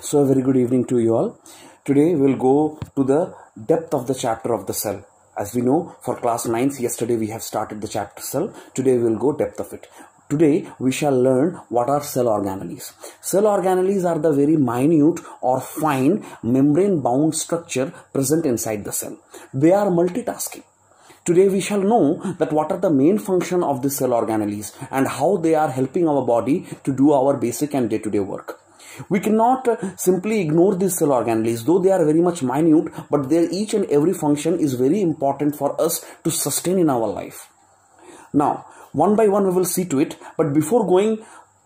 So, very good evening to you all. Today, we'll go to the depth of the chapter of the cell. As we know, for class 9th, yesterday we have started the chapter cell. Today, we'll go depth of it. Today, we shall learn what are cell organelles. Cell organelles are the very minute or fine membrane bound structure present inside the cell. They are multitasking. Today we shall know that what are the main function of the cell organelles and how they are helping our body to do our basic and day-to-day work. We cannot uh, simply ignore these cell organelles, though they are very much minute, but their each and every function is very important for us to sustain in our life. Now, one by one we will see to it, but before going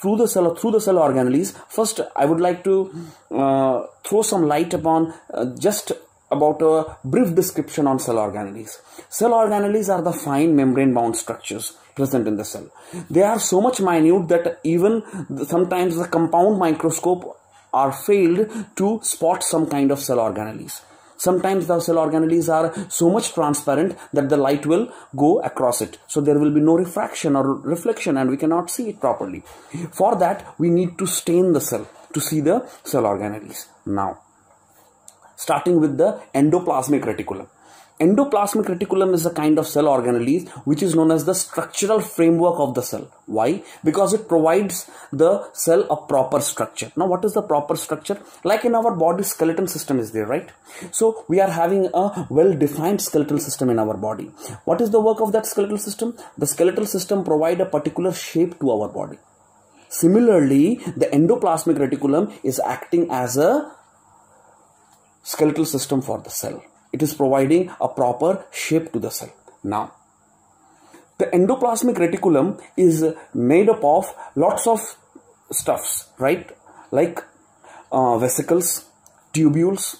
through the cell through the cell organelles, first I would like to uh, throw some light upon uh, just about a brief description on cell organelles. Cell organelles are the fine membrane bound structures present in the cell. They are so much minute that even sometimes the compound microscope are failed to spot some kind of cell organelles. Sometimes the cell organelles are so much transparent that the light will go across it. So there will be no refraction or reflection and we cannot see it properly. For that, we need to stain the cell to see the cell organelles. Now, starting with the endoplasmic reticulum. Endoplasmic reticulum is a kind of cell organelle which is known as the structural framework of the cell. Why? Because it provides the cell a proper structure. Now what is the proper structure? Like in our body skeleton system is there, right? So we are having a well-defined skeletal system in our body. What is the work of that skeletal system? The skeletal system provide a particular shape to our body. Similarly, the endoplasmic reticulum is acting as a skeletal system for the cell it is providing a proper shape to the cell. Now, the endoplasmic reticulum is made up of lots of stuffs, right? Like uh, vesicles, tubules,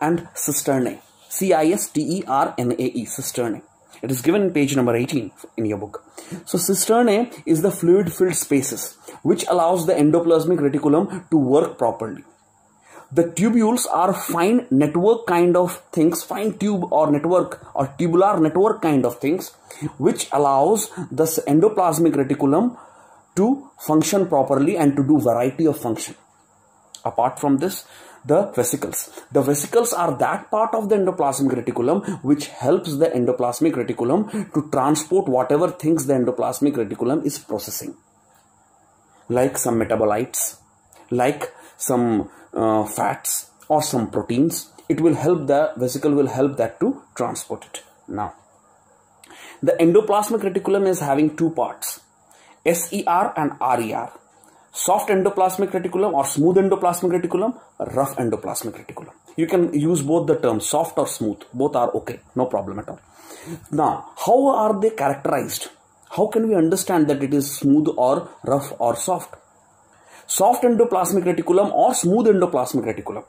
and cisternae. C-I-S-T-E-R-N-A-E, cisternae. It is given in page number 18 in your book. So cisternae is the fluid-filled spaces which allows the endoplasmic reticulum to work properly the tubules are fine network kind of things fine tube or network or tubular network kind of things which allows the endoplasmic reticulum to function properly and to do variety of function. Apart from this the vesicles. The vesicles are that part of the endoplasmic reticulum which helps the endoplasmic reticulum to transport whatever things the endoplasmic reticulum is processing. Like some metabolites like some uh, fats or some proteins it will help the vesicle will help that to transport it. Now the endoplasmic reticulum is having two parts SER and RER soft endoplasmic reticulum or smooth endoplasmic reticulum rough endoplasmic reticulum. You can use both the terms soft or smooth. Both are okay no problem at all. Now how are they characterized? How can we understand that it is smooth or rough or soft soft endoplasmic reticulum or smooth endoplasmic reticulum.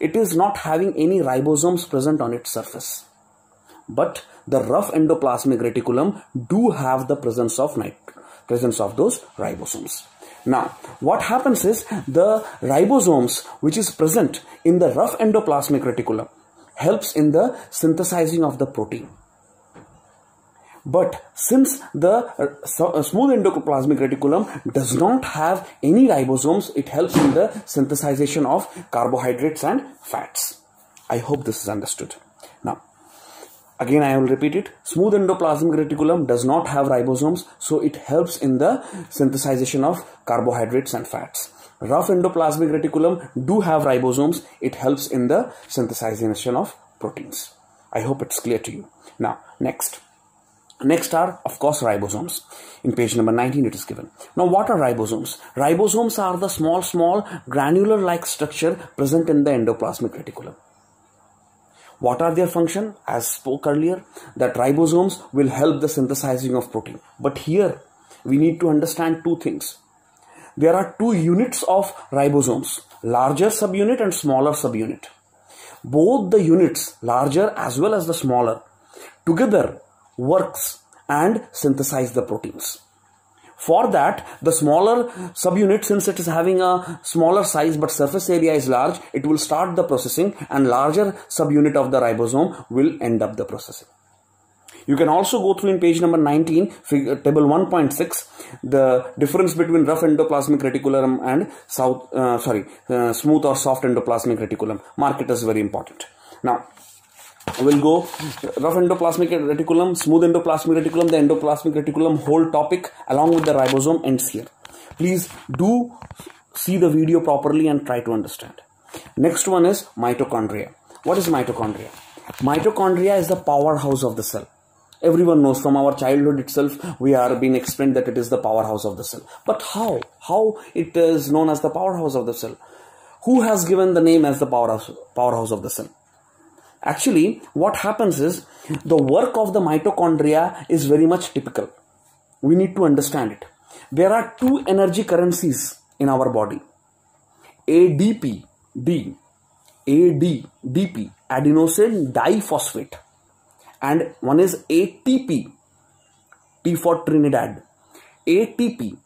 It is not having any ribosomes present on its surface. But the rough endoplasmic reticulum do have the presence of presence of those ribosomes. Now, what happens is the ribosomes which is present in the rough endoplasmic reticulum helps in the synthesizing of the protein but since the uh, uh, smooth endoplasmic reticulum does not have any ribosomes, it helps in the synthesization of carbohydrates and fats. I hope this is understood. Now, again I will repeat it. Smooth endoplasmic reticulum does not have ribosomes, so it helps in the synthesization of carbohydrates and fats. Rough endoplasmic reticulum do have ribosomes. It helps in the synthesization of proteins. I hope it's clear to you. Now, next. Next are, of course, ribosomes. In page number 19, it is given. Now, what are ribosomes? Ribosomes are the small, small granular-like structure present in the endoplasmic reticulum. What are their function? As spoke earlier, that ribosomes will help the synthesizing of protein. But here, we need to understand two things. There are two units of ribosomes, larger subunit and smaller subunit. Both the units, larger as well as the smaller, together works and synthesize the proteins. For that, the smaller subunit, since it is having a smaller size but surface area is large, it will start the processing and larger subunit of the ribosome will end up the processing. You can also go through in page number 19, figure, table 1.6, the difference between rough endoplasmic reticulum and south, uh, sorry, uh, smooth or soft endoplasmic reticulum. Mark it as very important. Now, we'll go rough endoplasmic reticulum, smooth endoplasmic reticulum, the endoplasmic reticulum whole topic along with the ribosome ends here. Please do see the video properly and try to understand. Next one is mitochondria. What is mitochondria? Mitochondria is the powerhouse of the cell. Everyone knows from our childhood itself, we are being explained that it is the powerhouse of the cell. But how? How it is known as the powerhouse of the cell? Who has given the name as the powerhouse, powerhouse of the cell? Actually, what happens is the work of the mitochondria is very much typical. We need to understand it. There are two energy currencies in our body. ADP, D, ADDP, adenosine diphosphate, and one is ATP, T for Trinidad, ATP,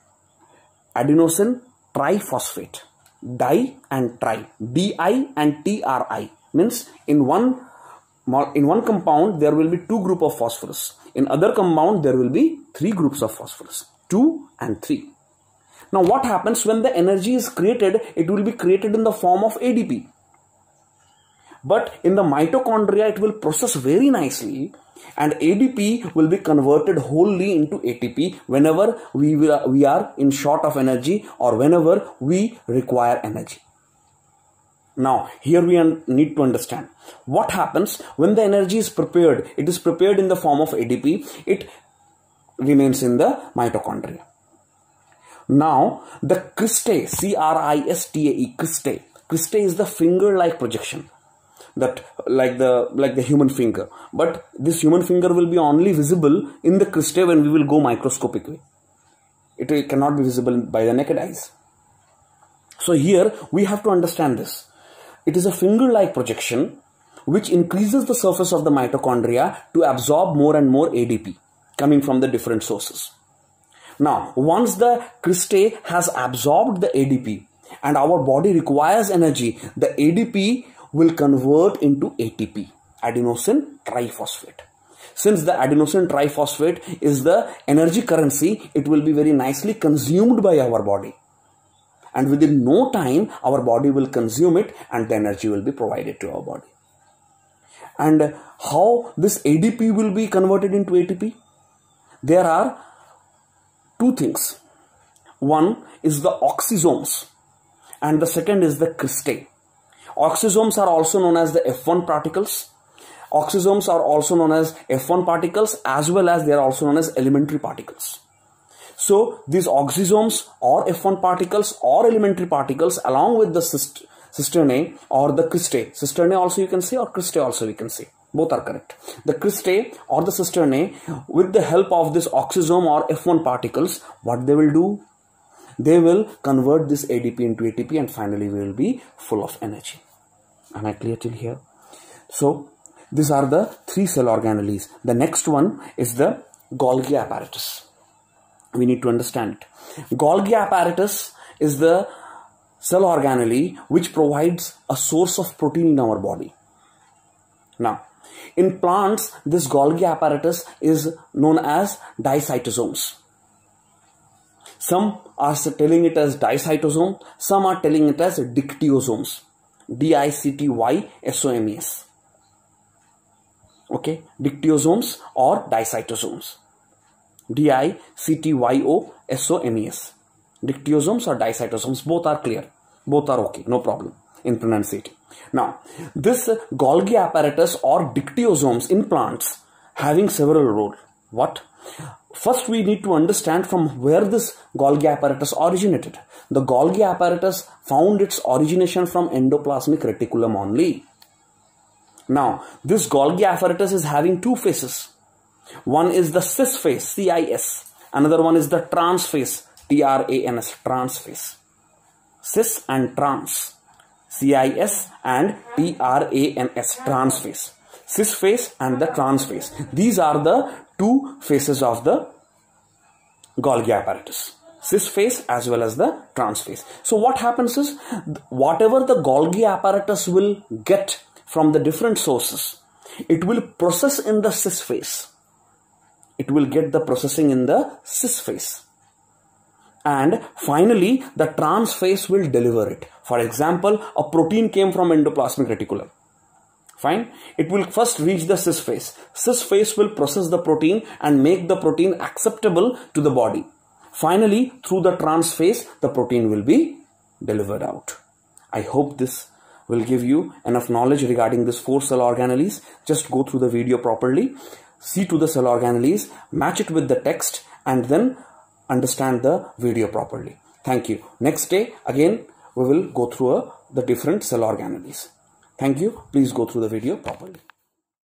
adenosine triphosphate, di and tri, Di and TRI means in one in one compound there will be two group of phosphorus. In other compound there will be three groups of phosphorus. 2 and 3 now what happens when the energy is created? It will be created in the form of adp but in the mitochondria it will process very nicely and ADP will be converted wholly into ATP whenever we, we are in short of energy or whenever we require energy. Now, here we need to understand what happens when the energy is prepared. It is prepared in the form of ADP. It remains in the mitochondria. Now, the cristae, C-R-I-S-T-A-E, cristae. Cristae is the finger-like projection that like the like the human finger. But this human finger will be only visible in the cristae when we will go microscopic way. It cannot be visible by the naked eyes. So here we have to understand this. It is a finger-like projection which increases the surface of the mitochondria to absorb more and more ADP coming from the different sources. Now, once the cristae has absorbed the ADP and our body requires energy, the ADP will convert into ATP, adenosine triphosphate. Since the adenosine triphosphate is the energy currency, it will be very nicely consumed by our body and within no time our body will consume it and the energy will be provided to our body. And how this adp will be converted into atp there are two things. One is the oxysomes and the second is the cristae oxysomes are also known as the f1 particles. Oxysomes are also known as f1 particles as well as they are also known as elementary particles so these oxysomes or F1 particles or elementary particles along with the cyst cisternae or the cristae. Cisternae also you can say or cristae also we can say. Both are correct. The cristae or the cisternae with the help of this oxysome or F1 particles, what they will do? They will convert this ADP into ATP and finally we will be full of energy. Am I clear till here? So these are the three cell organelles. The next one is the Golgi apparatus we need to understand it. Golgi apparatus is the cell organelle which provides a source of protein in our body. Now, in plants, this Golgi apparatus is known as dicytosomes. Some are telling it as dicytosome, some are telling it as dictyosomes. D-I-C-T-Y-S-O-M-E-S. Okay, dictyosomes or dicytosomes. D-I-C-T-Y-O-S-O-M-E-S. Dictyosomes or dicytosomes, both are clear. Both are okay, no problem in pronunciating. Now, this Golgi apparatus or dictyosomes in plants having several roles. What? First, we need to understand from where this Golgi apparatus originated. The Golgi apparatus found its origination from endoplasmic reticulum only. Now, this Golgi apparatus is having two faces. One is the cis phase, CIS. Another one is the trans phase, TRANS, trans phase. Cis and trans, CIS and TRANS, trans phase. Cis phase and the trans phase. These are the two phases of the Golgi apparatus cis phase as well as the trans phase. So what happens is whatever the Golgi apparatus will get from the different sources, it will process in the cis phase it will get the processing in the cis phase. And finally the trans phase will deliver it. For example a protein came from endoplasmic reticulum. Fine. It will first reach the cis phase. Cis phase will process the protein and make the protein acceptable to the body. Finally through the trans phase the protein will be delivered out. I hope this will give you enough knowledge regarding this four cell organelles. Just go through the video properly see to the cell organelles match it with the text and then understand the video properly. Thank you. Next day, again, we will go through a, the different cell organelles. Thank you. Please go through the video properly.